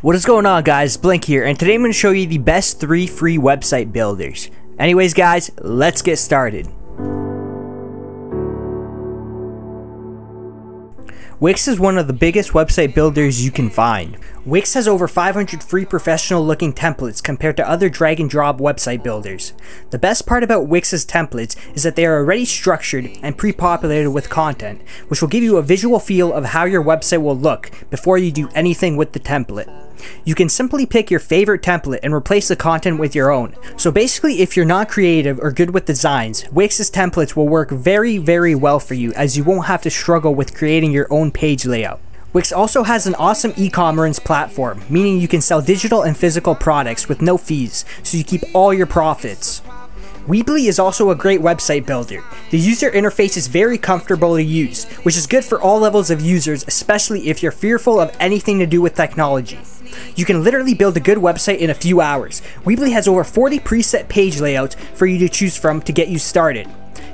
What is going on guys, Blink here, and today I'm going to show you the best 3 free website builders. Anyways guys, let's get started. Wix is one of the biggest website builders you can find. Wix has over 500 free professional looking templates compared to other drag and drop website builders. The best part about Wix's templates is that they are already structured and pre-populated with content, which will give you a visual feel of how your website will look before you do anything with the template. You can simply pick your favorite template and replace the content with your own. So basically if you're not creative or good with designs, Wix's templates will work very very well for you as you won't have to struggle with creating your own page layout. Wix also has an awesome e-commerce platform, meaning you can sell digital and physical products with no fees, so you keep all your profits. Weebly is also a great website builder. The user interface is very comfortable to use, which is good for all levels of users, especially if you're fearful of anything to do with technology. You can literally build a good website in a few hours. Weebly has over 40 preset page layouts for you to choose from to get you started.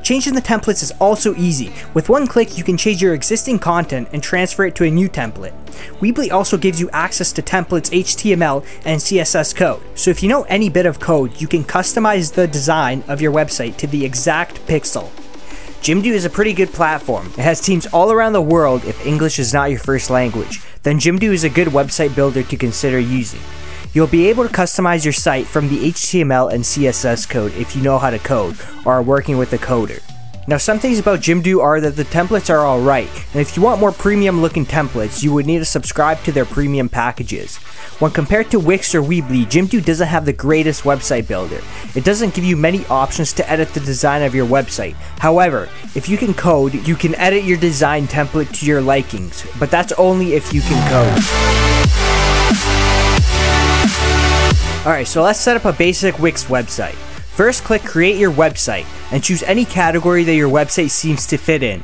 Changing the templates is also easy. With one click, you can change your existing content and transfer it to a new template. Weebly also gives you access to templates HTML and CSS code. So if you know any bit of code, you can customize the design of your website to the exact pixel. Jimdo is a pretty good platform. It has teams all around the world if English is not your first language then Jimdo is a good website builder to consider using. You'll be able to customize your site from the HTML and CSS code if you know how to code or are working with a coder. Now some things about Jimdo are that the templates are alright, and if you want more premium looking templates, you would need to subscribe to their premium packages. When compared to Wix or Weebly, Jimdo doesn't have the greatest website builder. It doesn't give you many options to edit the design of your website. However, if you can code, you can edit your design template to your likings, but that's only if you can code. Alright, so let's set up a basic Wix website. First click create your website and choose any category that your website seems to fit in.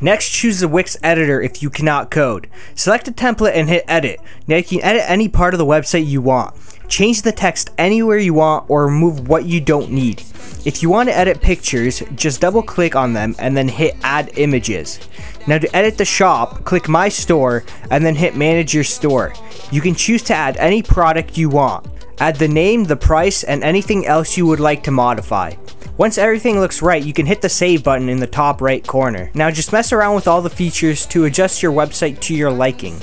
Next choose the Wix editor if you cannot code. Select a template and hit edit. Now you can edit any part of the website you want. Change the text anywhere you want or remove what you don't need. If you want to edit pictures, just double click on them and then hit add images. Now to edit the shop, click my store and then hit manage your store. You can choose to add any product you want. Add the name, the price, and anything else you would like to modify. Once everything looks right, you can hit the save button in the top right corner. Now just mess around with all the features to adjust your website to your liking.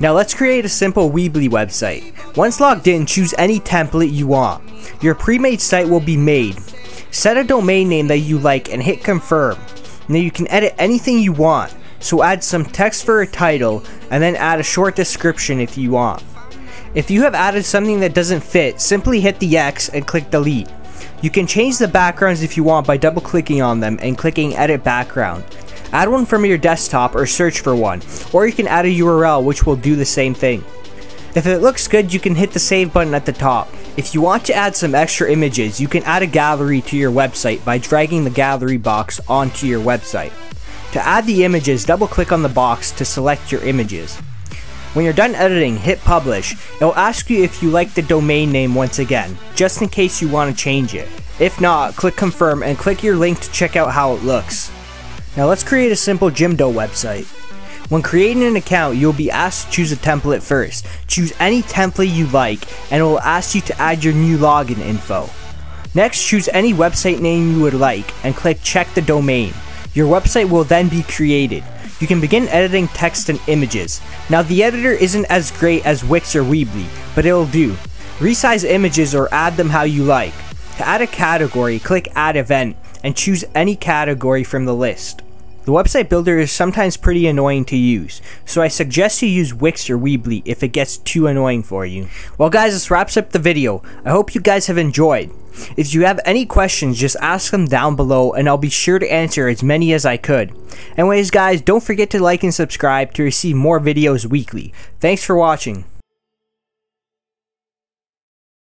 Now let's create a simple Weebly website. Once logged in, choose any template you want. Your pre-made site will be made. Set a domain name that you like and hit confirm. Now you can edit anything you want, so add some text for a title and then add a short description if you want. If you have added something that doesn't fit, simply hit the X and click delete. You can change the backgrounds if you want by double clicking on them and clicking edit background. Add one from your desktop or search for one, or you can add a URL which will do the same thing. If it looks good, you can hit the save button at the top. If you want to add some extra images, you can add a gallery to your website by dragging the gallery box onto your website. To add the images, double click on the box to select your images. When you're done editing, hit publish. It'll ask you if you like the domain name once again, just in case you want to change it. If not, click confirm and click your link to check out how it looks. Now let's create a simple Jimdo website. When creating an account, you'll be asked to choose a template first. Choose any template you like, and it will ask you to add your new login info. Next, choose any website name you would like, and click check the domain. Your website will then be created you can begin editing text and images. Now the editor isn't as great as Wix or Weebly, but it'll do. Resize images or add them how you like. To add a category, click add event and choose any category from the list. The website builder is sometimes pretty annoying to use, so I suggest you use Wix or Weebly if it gets too annoying for you. Well guys, this wraps up the video. I hope you guys have enjoyed. If you have any questions, just ask them down below and I'll be sure to answer as many as I could. Anyways guys, don't forget to like and subscribe to receive more videos weekly. Thanks for watching.